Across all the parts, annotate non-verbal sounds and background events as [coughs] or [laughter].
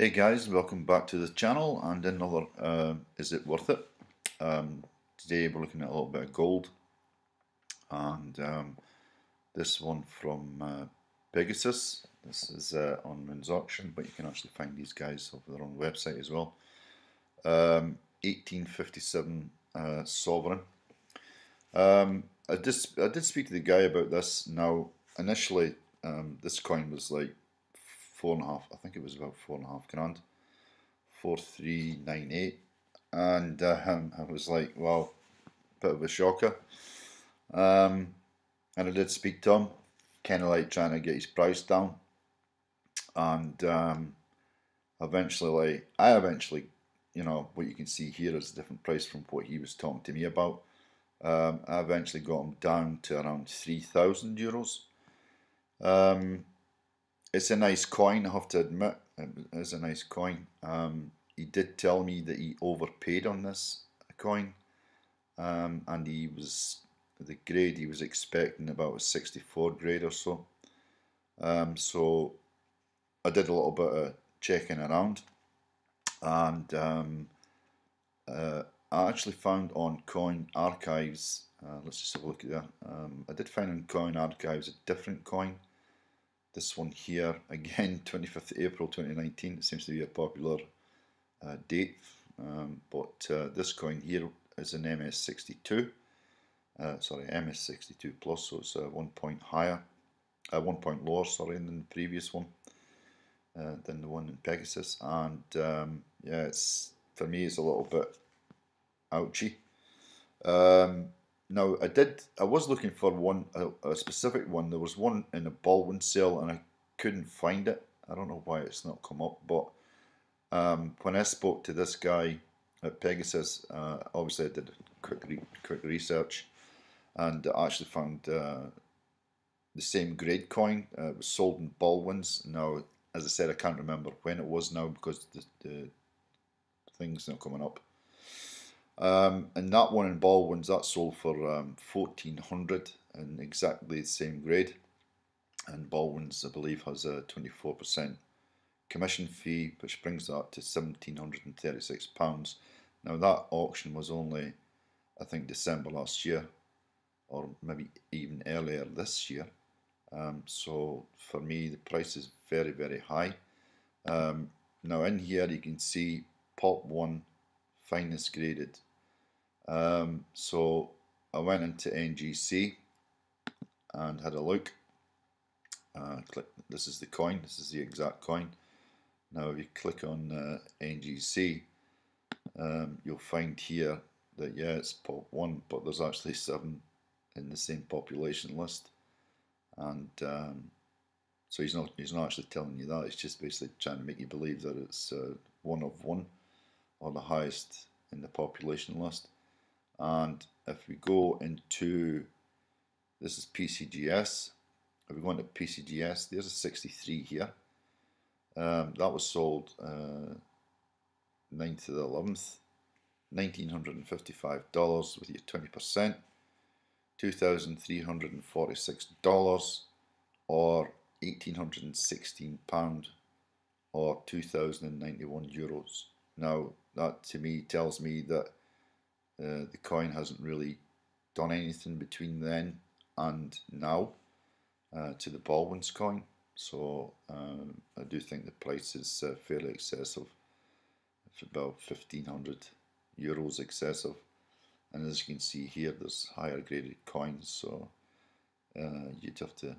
Hey guys, welcome back to the channel and another uh, Is It Worth It? Um, today we're looking at a little bit of gold and um, this one from uh, Pegasus. This is uh, on Moon's Auction but you can actually find these guys over their own website as well. Um, 1857 uh, Sovereign. Um, I, did, I did speak to the guy about this. Now initially um, this coin was like four and a half. I think it was about four and a half grand, four three nine eight, and uh, I was like, well, bit of a shocker. Um, and I did speak to him, kind of like trying to get his price down, and um, eventually, like I eventually, you know, what you can see here is a different price from what he was talking to me about. Um, I eventually got him down to around three thousand euros. Um, it's a nice coin, I have to admit. It is a nice coin. Um, he did tell me that he overpaid on this coin, um, and he was the grade he was expecting about a 64 grade or so. Um, so I did a little bit of checking around, and um, uh, I actually found on Coin Archives. Uh, let's just have a look at that. Um, I did find on Coin Archives a different coin this one here, [laughs] again, 25th April 2019, it seems to be a popular uh, date, um, but uh, this coin here is an MS62, uh, sorry, MS62 plus, so it's uh, one point higher, uh, one point lower, sorry, than the previous one, uh, than the one in Pegasus, and um, yeah, it's for me, it's a little bit ouchy. Um, now I did. I was looking for one, a, a, specific one. There was one in a Baldwin sale, and I couldn't find it. I don't know why it's not come up. But um, when I spoke to this guy at Pegasus, uh, obviously I did quick re quick research, and I actually found uh, the same grade coin. Uh, it was sold in Baldwins. Now, as I said, I can't remember when it was now because the, the thing's not coming up. Um, and that one in Baldwin's that sold for um, 1400 and exactly the same grade. And Baldwin's, I believe, has a 24% commission fee, which brings that to £1,736. Now, that auction was only, I think, December last year, or maybe even earlier this year. Um, so, for me, the price is very, very high. Um, now, in here, you can see Pop 1 finest graded um, so I went into NGC and had a look. Uh, click. This is the coin. This is the exact coin. Now, if you click on uh, NGC, um, you'll find here that yeah, it's pop one, but there's actually seven in the same population list, and um, so he's not he's not actually telling you that. He's just basically trying to make you believe that it's uh, one of one, or the highest in the population list. And if we go into, this is PCGS, if we go into PCGS, there's a 63 here. Um, that was sold uh, 9th to the 11th, $1,955 with your 20%, $2,346 or £1,816 or 2,091 euros. Now that to me tells me that uh, the coin hasn't really done anything between then and now uh, to the Baldwin's coin. So um, I do think the price is uh, fairly excessive. It's about 1500 euros excessive. And as you can see here, there's higher graded coins. So uh, you'd have to,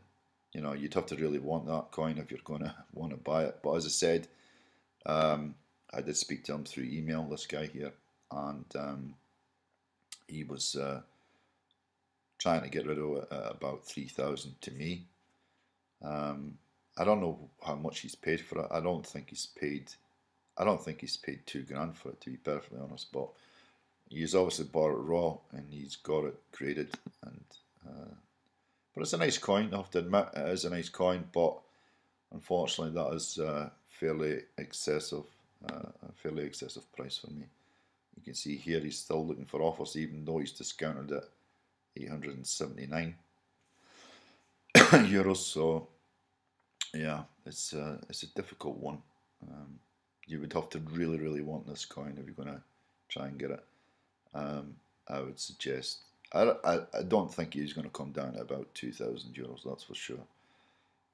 you know, you'd have to really want that coin if you're going [laughs] to want to buy it. But as I said, um, I did speak to him through email, this guy here, and um, he was uh, trying to get rid of uh, about 3000 to me. Um, I don't know how much he's paid for it. I don't think he's paid. I don't think he's paid two grand for it, to be perfectly honest. But he's obviously bought it raw, and he's got it graded. And uh, but it's a nice coin. I have to admit, it is a nice coin. But unfortunately, that is uh, fairly excessive. Uh, a fairly excessive price for me. You can see here he's still looking for offers even though he's discounted at 879 [coughs] euros. So yeah, it's a, it's a difficult one. Um, you would have to really, really want this coin if you're going to try and get it. Um, I would suggest. I, I, I don't think he's going to come down to about 2,000 euros, that's for sure.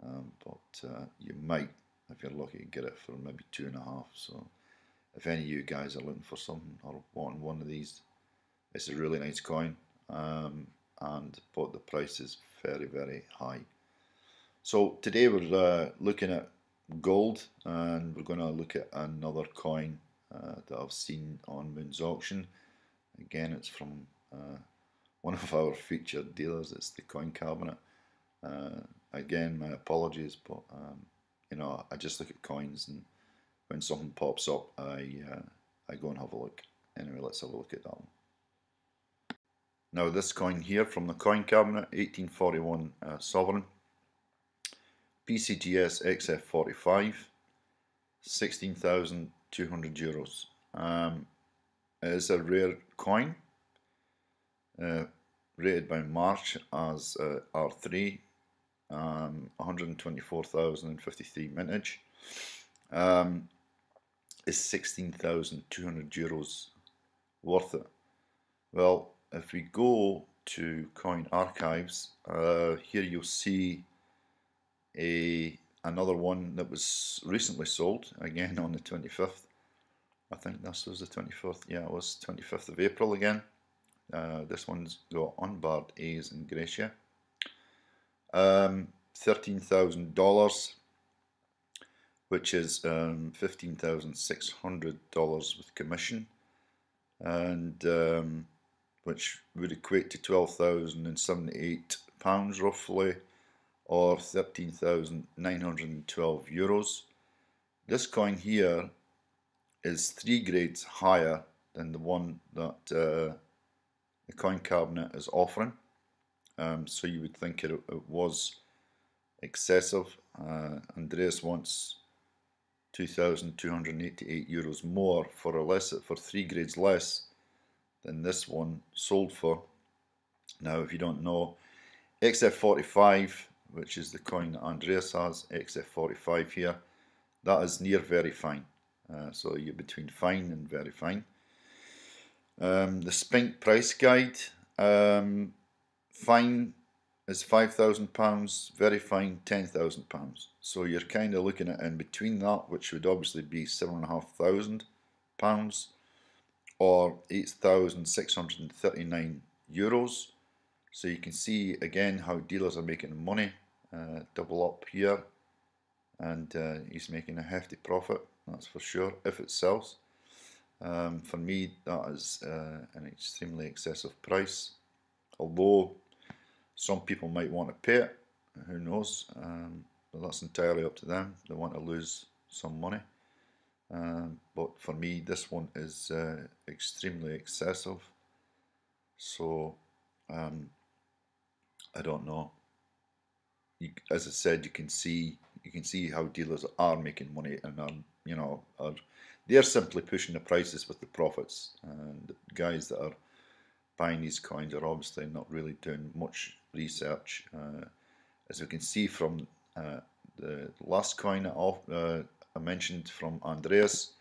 Um, but uh, you might, if you're lucky, get it for maybe two and a half. So if any of you guys are looking for something or wanting one of these, it's a really nice coin. Um, and but the price is very, very high. So today we're uh, looking at gold and we're going to look at another coin uh, that I've seen on Moon's auction. Again, it's from uh, one of our featured dealers. It's the coin cabinet. Uh, again, my apologies, but um, you know I just look at coins and when something pops up, I uh, I go and have a look. Anyway, let's have a look at that one. Now this coin here from the coin cabinet, 1841 uh, sovereign. PCGS XF45, 16,200 euros. Um, it is a rare coin, uh, rated by Marsh as uh, R3, um, 124,053 mintage. Um, is 16,200 euros worth it? Well, if we go to Coin Archives, uh, here you'll see a another one that was recently sold again on the 25th I think this was the 24th yeah it was 25th of April again. Uh, this one's got unbarred A's and Gratia um, $13,000 which is um, $15,600 with commission and um, which would equate to 12,078 pounds roughly or 13,912 euros. This coin here is three grades higher than the one that uh, the coin cabinet is offering. Um, so you would think it, it was excessive. Uh, Andreas wants 2,288 euros more for a less for three grades less than this one sold for. Now, if you don't know, XF45 which is the coin that Andreas has, XF45 here, that is near very fine. Uh, so you're between fine and very fine. Um, the Spink price guide, um, fine is £5,000, very fine £10,000. So you're kind of looking at in between that, which would obviously be £7,500 or 8,639 euros. So you can see again how dealers are making money. Uh, double up here and uh, he's making a hefty profit, that's for sure, if it sells. Um, for me that is uh, an extremely excessive price, although some people might want to pay it, who knows, um, but that's entirely up to them, they want to lose some money. Um, but for me this one is uh, extremely excessive, so um, I don't know. You, as I said, you can see you can see how dealers are making money and are you know are they're simply pushing the prices with the profits. And the guys that are buying these coins are obviously not really doing much research. Uh, as we can see from uh, the last coin uh, I mentioned from Andreas,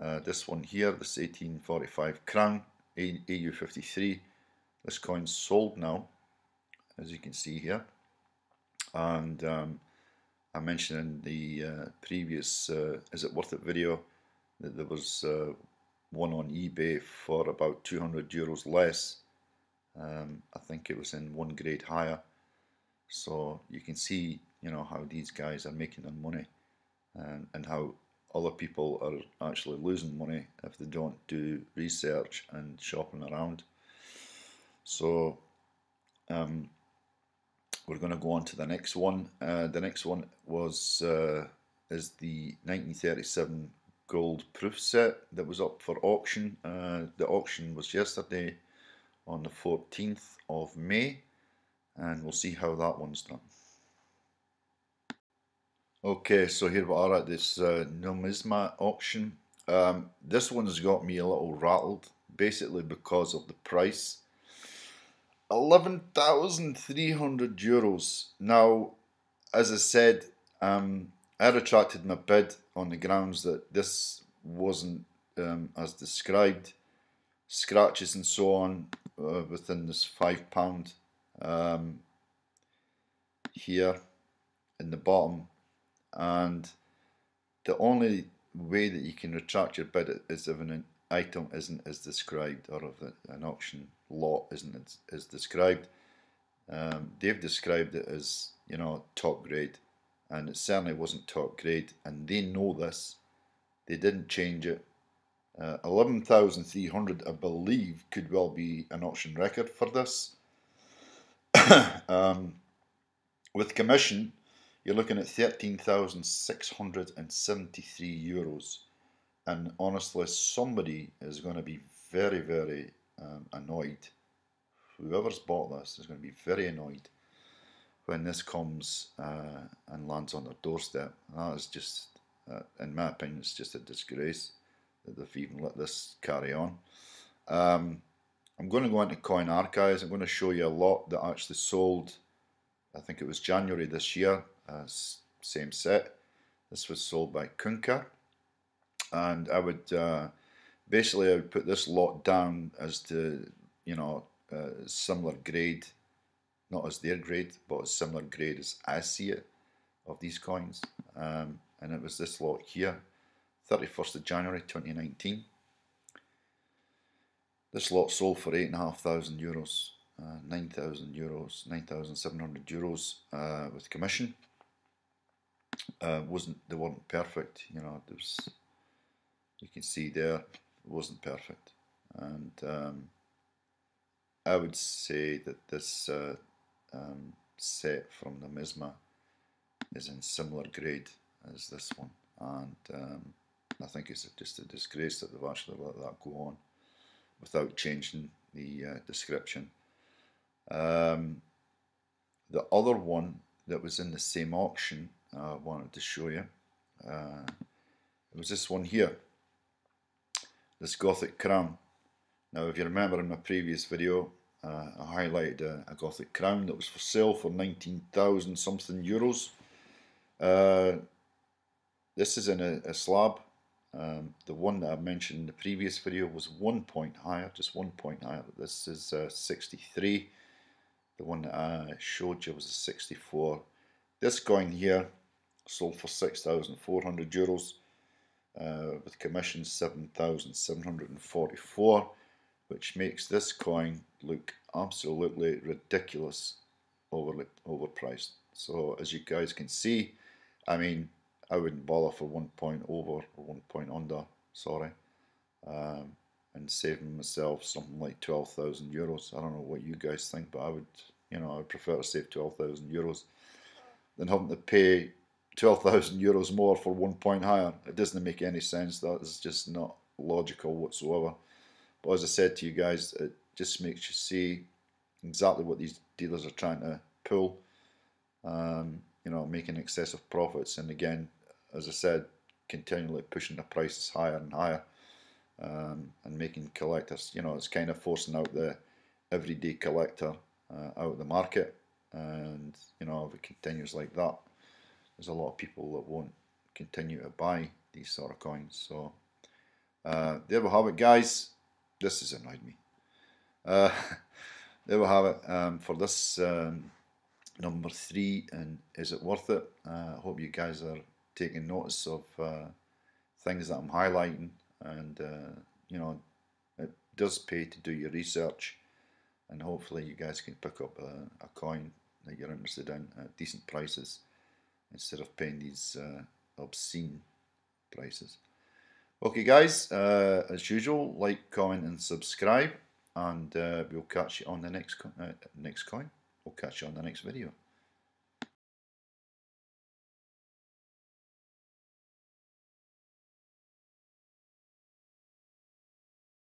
uh, this one here, this 1845 Krang AU53, this coin's sold now as you can see here. And um, I mentioned in the uh, previous Is It Worth It video that there was one on eBay for about 200 euros less. Um, I think it was in one grade higher. So you can see, you know, how these guys are making their money and, and how other people are actually losing money if they don't do research and shopping around. So um, we're going to go on to the next one. Uh, the next one was uh, is the 1937 gold proof set that was up for auction. Uh, the auction was yesterday on the 14th of May and we'll see how that one's done. Okay, so here we are at this uh, Numisma auction. Um, this one's got me a little rattled, basically because of the price. 11,300 euros. Now, as I said, um, I retracted my bid on the grounds that this wasn't um, as described. Scratches and so on uh, within this five pound um, here in the bottom, and the only way that you can retract your bid is if an item isn't as described or if an auction lot isn't as, described. Um, they've described it as you know top grade, and it certainly wasn't top grade, and they know this. They didn't change it. Uh, 11,300, I believe, could well be an auction record for this. [coughs] um, with commission, you're looking at 13,673 euros. And honestly, somebody is going to be very, very um, annoyed. Whoever's bought this is going to be very annoyed when this comes uh, and lands on their doorstep. That is just, uh, in my opinion, it's just a disgrace that they've even let this carry on. Um, I'm going to go into coin archives. I'm going to show you a lot that actually sold. I think it was January this year uh, same set. This was sold by Künker, and I would uh, basically I would put this lot down as to, you know uh, similar grade, not as their grade, but as similar grade as I see it of these coins, um, and it was this lot here, 31st of January 2019. This lot sold for eight and a half thousand euros, uh, nine thousand euros, nine thousand seven hundred euros uh, with commission uh, wasn't they weren't perfect. You know, there was you can see there it wasn't perfect, and um, I would say that this uh, um, set from the Misma is in similar grade as this one, and um, I think it's just a disgrace that they've actually let that go on without changing the uh, description. Um, the other one that was in the same auction I wanted to show you. Uh, it was this one here, this Gothic crown. Now if you remember in my previous video uh, I highlighted a, a, Gothic crown that was for sale for 19,000 something euros. Uh, this is in a, a slab. Um, the one that I mentioned in the previous video was one point higher, just one point higher. This is uh, 63. The one that I showed you was a 64. This coin here sold for 6,400 euros uh, with commission 7,744 which makes this coin look absolutely ridiculous overly overpriced so as you guys can see I mean I wouldn't bother for one point over or one point under sorry um, and saving myself something like 12,000 euros I don't know what you guys think but I would you know I would prefer to save 12,000 euros than having to pay 12,000 euros more for one point higher. It doesn't make any sense. That is just not logical whatsoever. But as I said to you guys, it just makes you see exactly what these dealers are trying to pull. Um, you know, making excessive profits, and again, as I said, continually pushing the prices higher and higher, um, and making collectors. You know, it's kind of forcing out the everyday collector uh, out of the market, and you know, if it continues like that, there's a lot of people that won't continue to buy these sort of coins. So uh, there we have it, guys. This has annoyed me. Uh, [laughs] there we have it um, for this um, number three. And is it worth it? I uh, hope you guys are taking notice of uh, things that I'm highlighting, and uh, you know, it does pay to do your research. And hopefully, you guys can pick up a, a coin that you're interested in at decent prices instead of paying these uh, obscene prices. Okay guys, uh, as usual, like, comment and subscribe and uh, we'll catch you on the next, uh, next coin. We'll catch you on the next video.